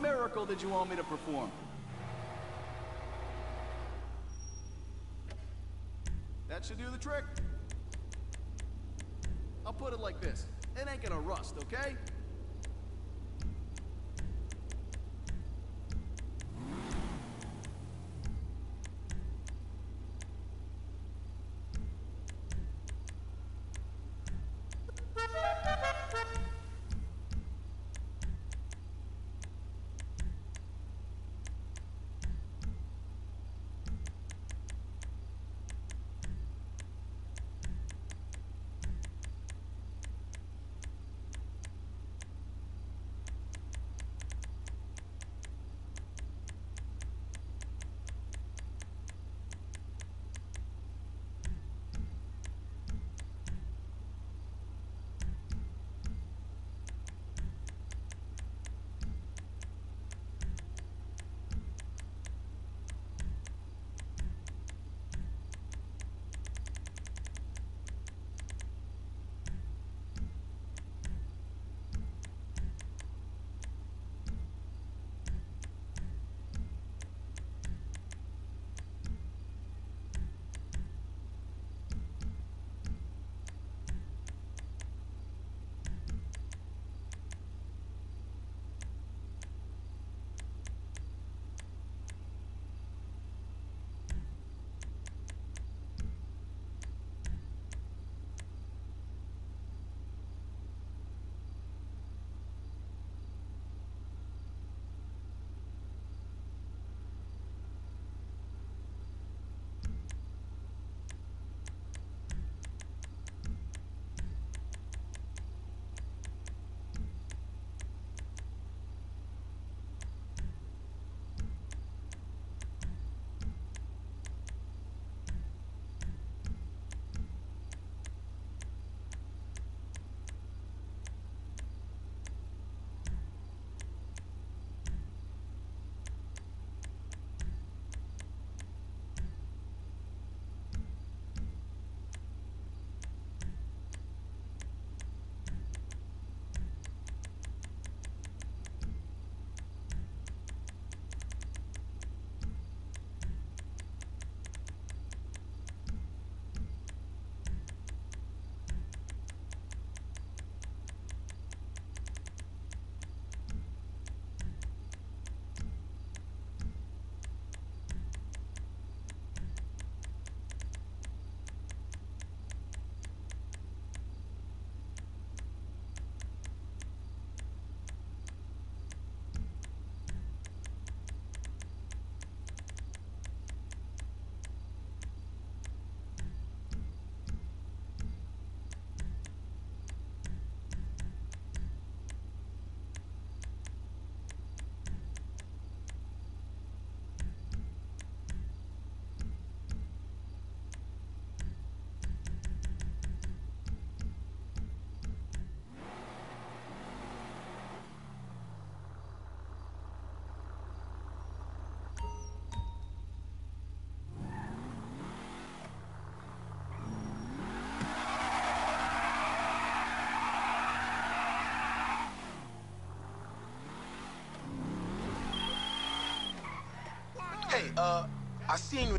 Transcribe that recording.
Miracle did you want me to perform? That should do the trick. I'll put it like this. It ain't gonna rust, okay? Uh, I seen